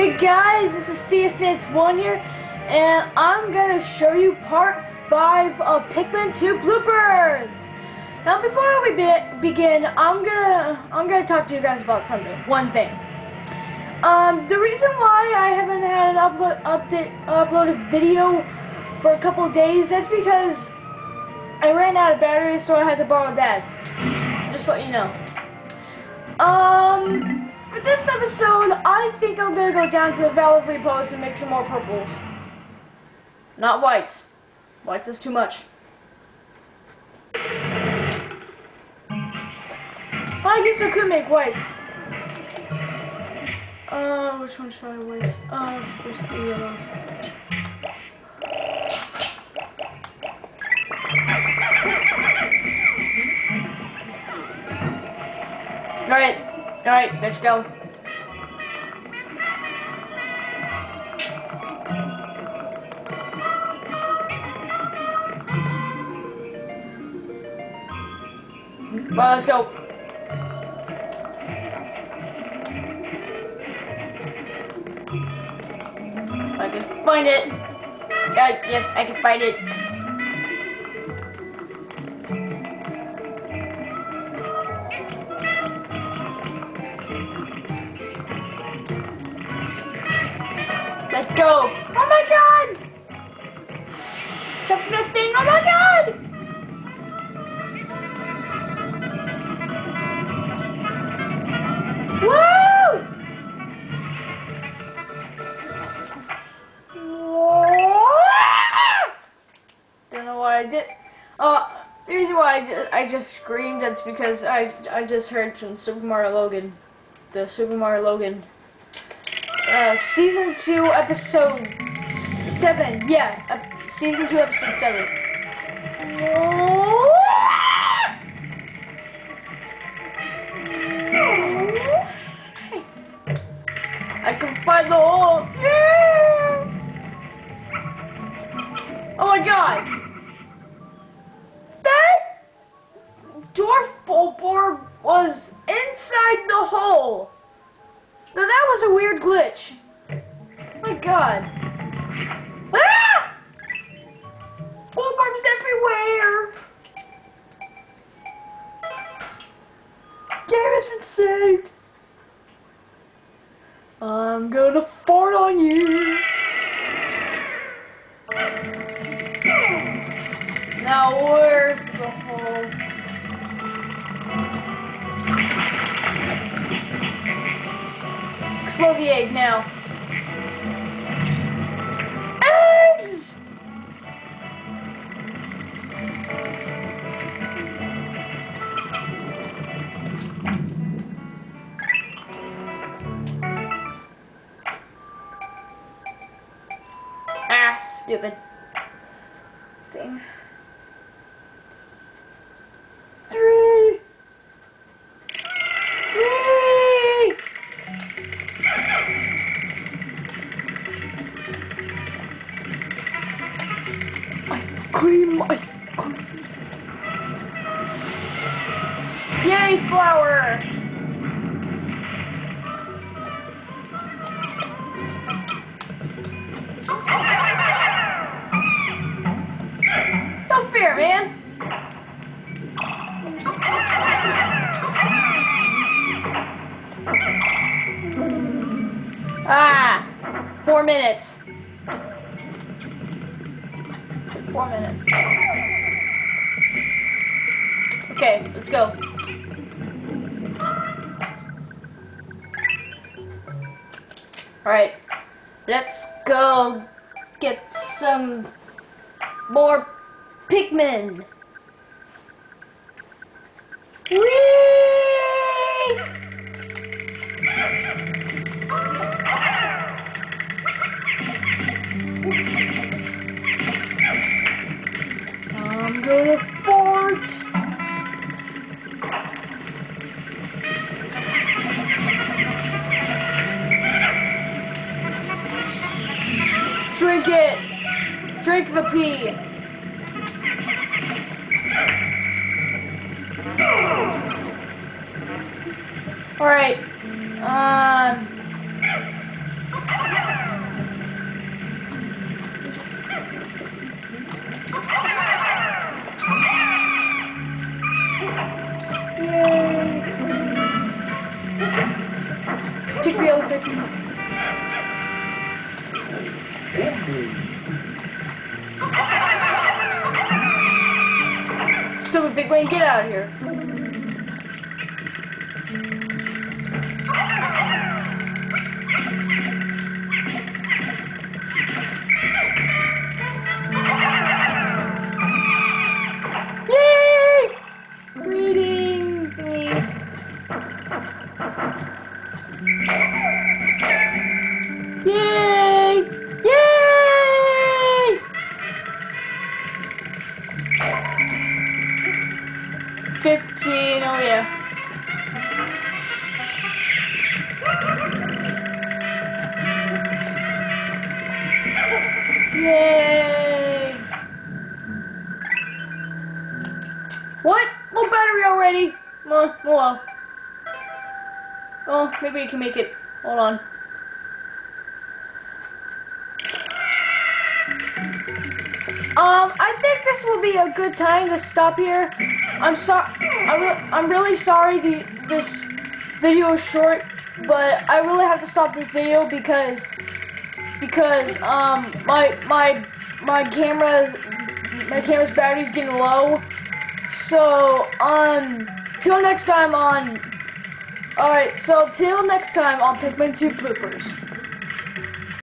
Hey guys, this is CSNS1 here, and I'm gonna show you part 5 of Pikmin 2 bloopers! Now before we be begin, I'm gonna, I'm gonna talk to you guys about something, one thing. Um, the reason why I haven't had an upload, update, uploaded video for a couple days, that's because I ran out of batteries, so I had to borrow that. Just let you know. Um, for this episode, I think I'm gonna go down to the Valley of Repose and make some more purples. Not whites. Whites is too much. I guess I could make whites. Uh, which one should I waste? Uh, there's the yellows. Alright, let's go. Well, let's go. I can find it. Uh, yes, I can find it. Go. Oh my god! Stop missing. Oh my god! Woo! Don't know why I did. Uh, the reason why I just, I just screamed is because I I just heard from Super Mario Logan, the Super Mario Logan uh, season 2, episode 7. Yeah, uh, season 2, episode 7. I can find the hole. Oh my god. Glitch. My god. Ah! Bulborbs everywhere! Game isn't saved. I'm gonna fart on you. Now where's the hole? Explode the egg now. Eggs! Ah, stupid Yay, flower! No fear, man. Ah, four minutes. Four minutes. Okay, let's go. Alright, let's go get some more Pikmin. Whee! the pee. Alright. Um. Yay. Take me out, Stupid big Wayne, get out of here. Yay! Greetings. Low battery already? Uh, oh well. Oh, maybe I can make it. Hold on. Um, I think this will be a good time to stop here. I'm sorry. I'm, re I'm really sorry the this video is short, but I really have to stop this video because because um my my my camera my camera's battery's getting low. So um till next time on. All right. So till next time on Pikmin 2 bloopers.